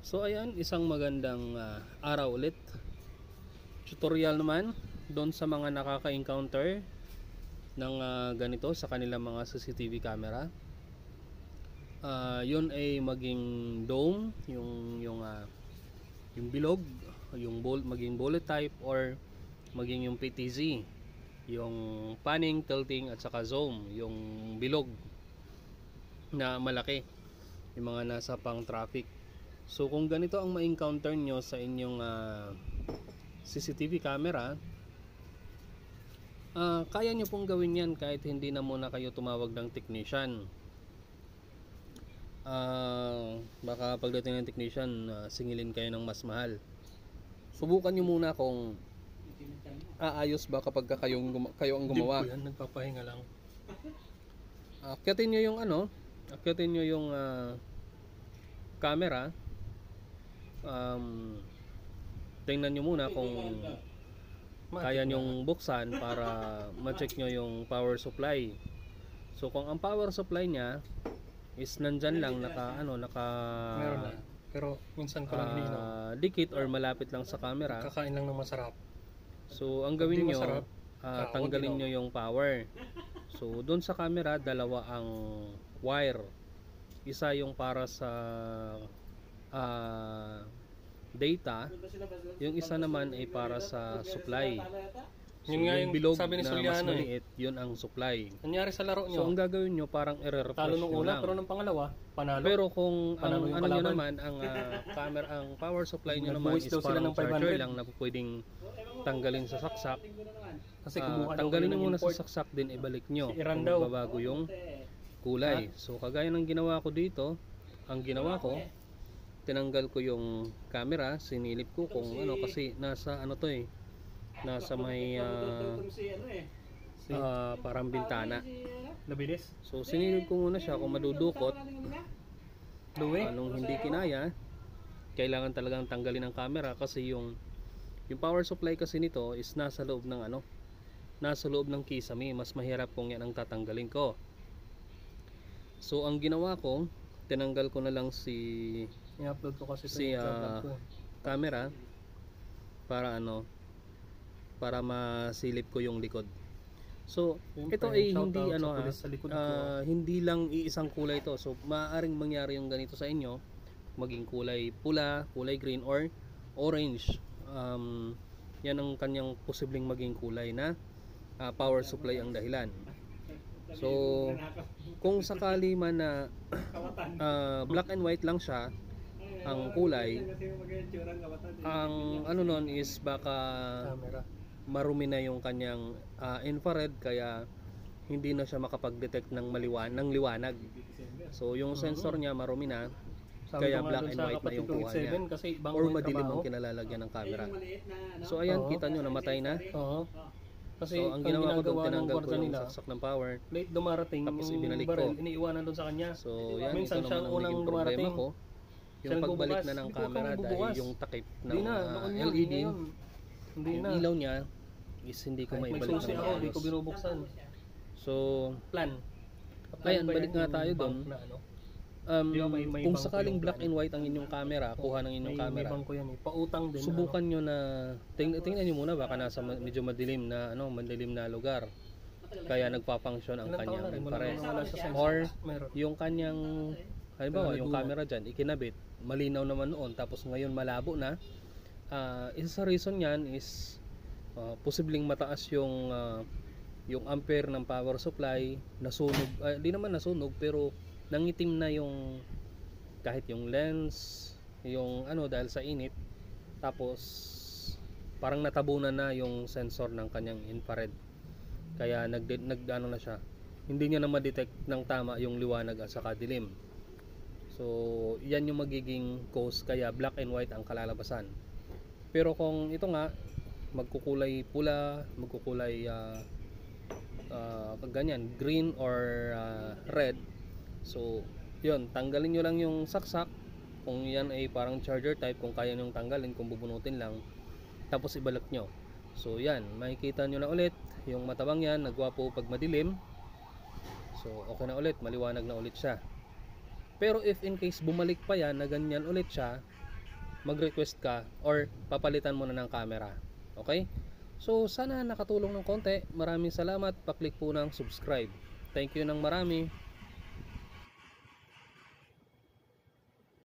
So ayan, isang magandang ah, araw ulit. Tutorial naman doon sa mga nakaka-encounter ng ah, ganito sa kanilang mga CCTV camera. Ah, yun ay maging dome, yung yung ah, yung bilog, yung bol, maging bullet type or maging yung PTZ, yung panning, tilting at saka zoom, yung bilog na malaki, yung mga nasa pang traffic. So kung ganito ang ma-encounter nyo sa inyong ah, CCTV camera, ah, kaya nyo pong gawin yan kahit hindi na muna kayo tumawag ng technician. Ah, baka pagdating ng technician, ah, singilin kayo ng mas mahal. Subukan nyo muna kung aayos ba kapag ka kayong kayo ang gumawa. Hindi po yan, nagpapahinga lang. Akyatin nyo yung ano, akyatin nyo yung ah, camera. Um, tingnan nyo muna kung kaya nyong buksan para ma-check nyo yung power supply. So kung ang power supply niya is nandyan lang naka ano naka Meron na. Pero minsan ko lang ah, dikit or malapit lang sa camera. Kakain lang ng masarap. So ang gawin nyo masarap, kao, tanggalin nyo yung power. So doon sa camera dalawa ang wire. Isa yung para sa ah, data, yung isa naman ay para sa supply. So, Yun nga yung bilog sabi ni na mas Suliano eh. maliit, yun ang supply. Nangyari sa laro So ang nyo, gagawin nyo parang i-refresh talo nung nyo una, pero nung pangalawa, panalo. Pero kung ang Panalo yung ano nyo naman, ang ah, camera, ang power supply nyo naman is parang ng charger 500. lang na pwedeng tanggalin sa saksak. Kasi daw tanggalin nyo muna sa saksak din ibalik nyo Si kung babago yung kulay. So kagaya ng ginawa ko dito, ang ginawa ko, tinanggal ko yung camera, sinilip ko kung ano kasi nasa ano to eh, nasa may ah, ah, parang bintana. Nabilis. So sinilip ko muna siya kung madudukot, Luwi. anong hindi kinaya, kailangan talagang tanggalin ang camera kasi yung yung power supply kasi nito is nasa loob ng ano, nasa loob ng kisame, mas mahirap kung yan ang tatanggalin ko. So ang ginawa ko, tinanggal ko na lang si I-upload ko kasi ito Si, yung ah, vlog ko. camera para ano para masilip ko yung likod. So, Siyempre, ito ay hindi sa ano pulis sa ah, hindi lang iisang kulay ito. So, maaaring mangyari yung ganito sa inyo, maging kulay pula, kulay green or orange. Um, yan ang kanyang posibleng maging kulay na ah, power supply ang dahilan. So, kung sakali man na ah, black and white lang siya, ang kulay, ang ano nun is baka marumi na yung kanyang ah, infrared kaya hindi na siya makapag-detect ng maliwan ng liwanag. So yung sensor niya marumi na Sabi kaya black and white na yung kuha 87 niya. kasi ibang Or madilim ang kinalalagyan ng camera. So ayan, kita nyo namatay na. Oo. Kasi So ang ginawa ko doon, tinanggal ko yung saksak ng power. late dumarating Tapos yung ibinalik ko. iniiwanan doon sa kanya. So yan, Minsan ito naman ang unang naging problema dumarating. ko. Yung pagbalik nagbubukas. na ng Hindi ko camera kang dahil bubukas. yung takip ng Hindi na, ah, noon yun, LED, ngayon. Hindi yung na. ilaw niya is hindi ko may maibalik susi ng ako, hindi ko binubuksan. So, Plan. Ayan, ba balik yan nga yung tayo bank doon. Na, ano? um, Di ba may- may kung bangko sakaling yung black plan? and white ang inyong camera, kuha ng inyong may, camera. May bangko yan eh. Pautang din. Subukan nyo na ting tingnan niyo muna baka nasa ma- medyo madilim na ano, madilim na lugar. Kaya nagpa-function ang Ilang taon na kanyang rin, wala sa. Or Meron. yung kanyang halimbawa yung camera diyan ikinabit, malinaw naman noon tapos ngayon malabo na. Ah, isa sa reason niyan is ah, posibleng mataas yung ah, yung ampere ng power supply, nasunog, di naman nasunog pero nangitim na yung kahit yung lens, yung ano dahil sa init. Tapos parang natabunan na yung sensor ng kanyang infrared. Kaya nag nag ano na siya. Hindi niya na ma-detect ng tama yung liwanag at saka dilim. So, yan yung magiging cause kaya black and white ang kalalabasan. Pero kung ito nga magkukulay pula, magkukulay ah ah, ganyan, green or ah, red. So, yun, tanggalin nyo lang yung saksak. Kung yan ay parang charger type, kung kaya nyong tanggalin, kung bubunutin lang. Tapos ibalak nyo. So, yan, makikita nyo na ulit. Yung matabang yan, nagwapo pag madilim. So, okay na ulit, maliwanag na ulit siya. Pero if in case bumalik pa yan na ganyan ulit siya, mag-request ka or papalitan mo na ng camera. Okay? So, sana nakatulong ng konti. Maraming salamat. Paklik po ng subscribe. Thank you ng marami.